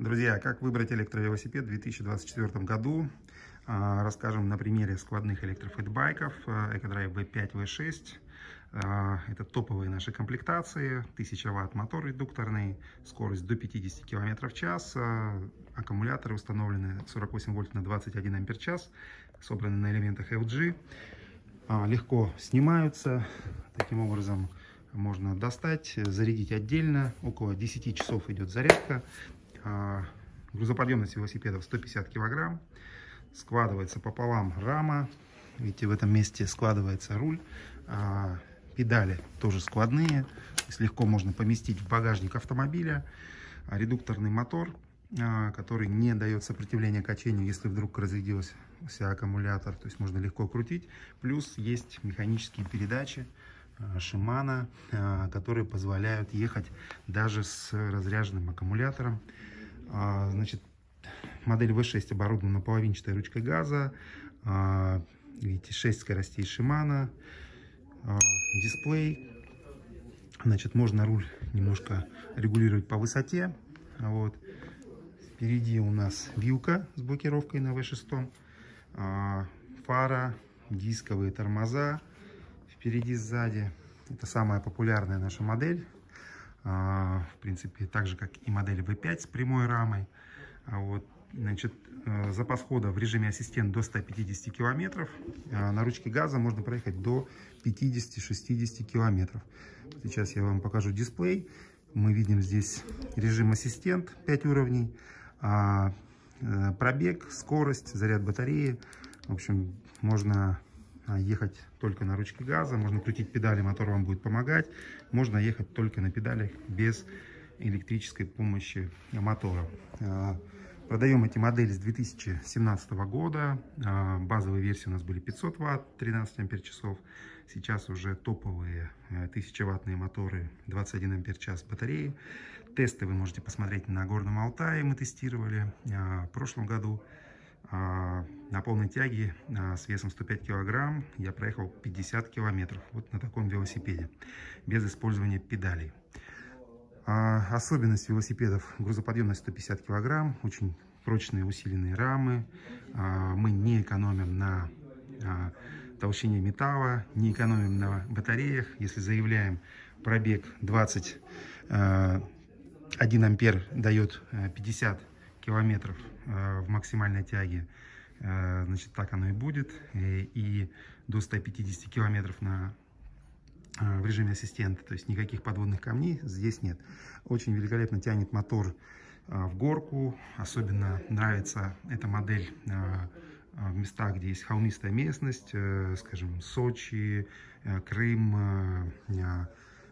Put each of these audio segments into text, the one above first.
Друзья, как выбрать электровелосипед в 2024 году? А, расскажем на примере складных электрофэтбайков EcoDrive V5, V6. Это топовые наши комплектации, 1000 Вт мотор редукторный, скорость до 50 км в час, а, аккумуляторы установлены 48 вольт на 21 ампер час, собраны на элементах LG, а, легко снимаются, таким образом можно достать, зарядить отдельно, около 10 часов идет зарядка, грузоподъемность велосипедов 150 килограмм. Складывается пополам рама. Видите, в этом месте складывается руль. А, педали тоже складные. Легко можно поместить в багажник автомобиля. А, редукторный мотор, который не дает сопротивления качению, если вдруг разрядился аккумулятор. То есть можно легко крутить. Плюс есть механические передачи. Шимана, которые позволяют ехать даже с разряженным аккумулятором. А, значит, модель V6 оборудована половинчатой ручкой газа. А, видите, 6 скоростей Shimano. А, дисплей. Значит, можно руль немножко регулировать по высоте. Вот. Впереди у нас вилка с блокировкой на V6. Фара, дисковые тормоза. Впереди, сзади. Это самая популярная наша модель. А, в принципе, так же, как и модель V5 с прямой рамой. А вот, значит, э, запас хода в режиме ассистент до 150 километров. А на ручке газа можно проехать до 50-60 километров. Сейчас я вам покажу дисплей. Мы видим здесь режим ассистент 5 уровней, э, пробег, скорость, заряд батареи. В общем, можно ехать только на ручке газа, можно крутить педали, мотор вам будет помогать. Можно ехать только на педалях без электрической помощи мотора. А, продаем эти модели с 2017 года. А, базовые версии у нас были 500 Вт, 13 ампер часов. Сейчас уже топовые 1000 ваттные моторы, 21 ампер час батареи. Тесты вы можете посмотреть на Горном Алтае, мы тестировали в прошлом году. А, на полной тяге а, с весом 105 килограмм я проехал 50 километров вот на таком велосипеде без использования педалей. А, особенность велосипедов грузоподъемность 150 килограмм, очень прочные усиленные рамы. Мы не экономим на толщине металла, не экономим на батареях. Если заявляем пробег 20, 1 ампер дает 50 километров э, в максимальной тяге, э, значит, так оно и будет. И до 150 километров на, э, в режиме ассистента, то есть никаких подводных камней здесь нет. Очень великолепно тянет мотор в горку, особенно нравится эта модель в местах, где есть холмистая местность, скажем, Сочи, Крым, Э,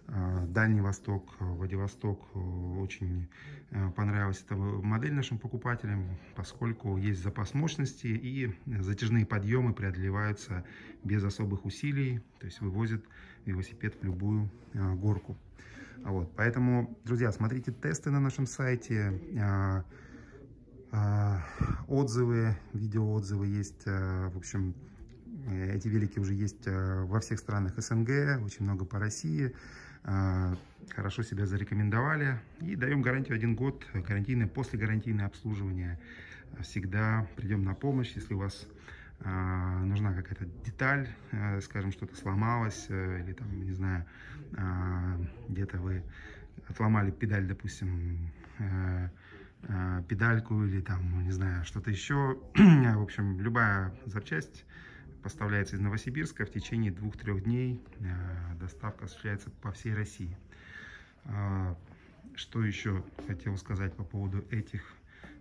Дальний Восток, Владивосток. Э, очень э, понравилась эта модель нашим покупателям, поскольку есть запас мощности и затяжные подъемы преодолеваются без особых усилий, то есть вывозят велосипед в любую горку. Вот, поэтому, друзья, смотрите тесты на нашем сайте, отзывы, видеоотзывы есть, в общем, эти велики уже есть во всех странах СНГ, очень много по России. А, хорошо себя зарекомендовали. И даем гарантию один год, гарантийное, после гарантийное обслуживание. Всегда придем на помощь, если у вас а, нужна какая-то деталь, а, скажем, что-то сломалось, э, или там, не знаю, где-то вы отломали педаль, допустим, э, педальку или там, не знаю, что-то еще. В общем, любая запчасть поставляется из Новосибирска. В течение двух-трех дней э, доставка осуществляется по всей России. А, что еще хотел сказать по поводу этих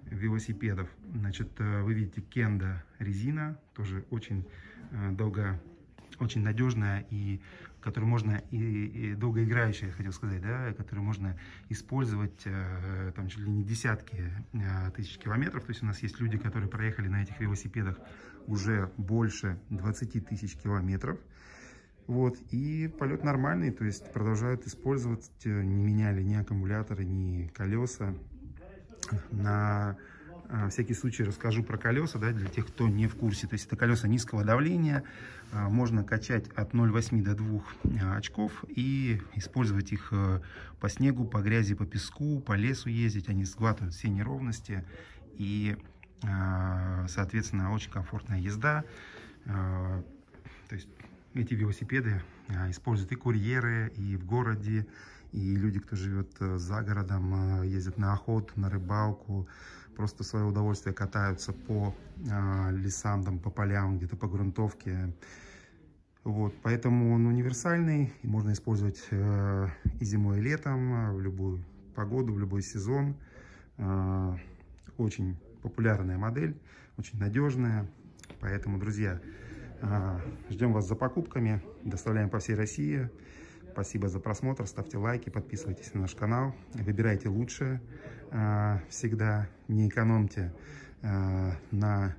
велосипедов. Значит, э, вы видите Кенда резина, тоже очень э, долго, очень надежная и которую можно и, и долгоиграющая, хотел сказать, да, которую можно использовать там чуть ли не десятки тысяч километров. То есть у нас есть люди, которые проехали на этих велосипедах уже больше 20 тысяч километров. Вот, и полет нормальный, то есть продолжают использовать, э, не меняли ни аккумуляторы, ни колеса. На А, всякий случай расскажу про колеса, да, для тех, кто не в курсе. То есть это колеса низкого давления, а, можно качать от 0,8 до 2 а, очков и использовать их э, по снегу, по грязи, по песку, по лесу ездить. Они сглатывают все неровности и, соответственно, очень комфортная езда. То есть эти велосипеды используют и курьеры, и в городе, и люди, кто живет э, за городом, э, ездят на охоту, на рыбалку, просто в свое удовольствие катаются по э, лесам, там, по полям, где-то по грунтовке. Вот, поэтому он универсальный, и можно использовать и зимой, и летом, в любую погоду, в любой сезон. Очень популярная модель, очень надежная. Поэтому, друзья, ждем вас за покупками, доставляем по всей России. Спасибо за просмотр, ставьте лайки, подписывайтесь на наш канал, выбирайте лучшее. А, всегда, не экономьте а, на,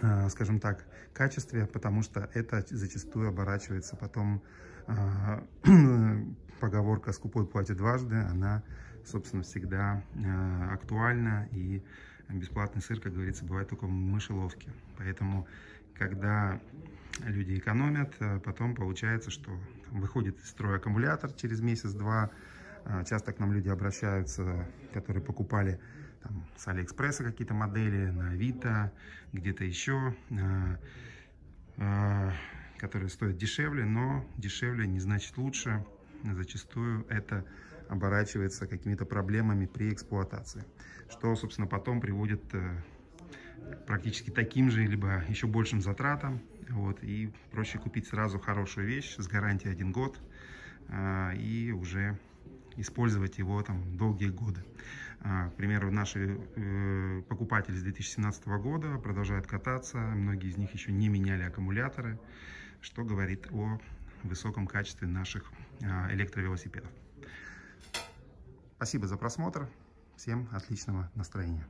а, скажем так, качестве, потому что это зачастую оборачивается потом поговорка «скупой платит дважды», она, собственно, всегда актуальна, и бесплатный сыр, как говорится, бывает только в мышеловке. Поэтому, когда люди экономят, потом получается, что выходит из строя аккумулятор через месяц-два. А, часто к нам люди обращаются, которые покупали там, с Алиэкспресса какие-то модели, на Авито, где-то еще, а, а, которые стоят дешевле, но дешевле не значит лучше. Зачастую это оборачивается какими-то проблемами при эксплуатации, что, собственно, потом приводит э, практически таким же, либо еще большим затратам. Вот, и проще купить сразу хорошую вещь с гарантией один год а, и уже использовать его там долгие годы. А, к примеру, наши э, покупатели с 2017 года продолжают кататься, многие из них еще не меняли аккумуляторы, что говорит о высоком качестве наших а, электровелосипедов. Спасибо за просмотр, всем отличного настроения.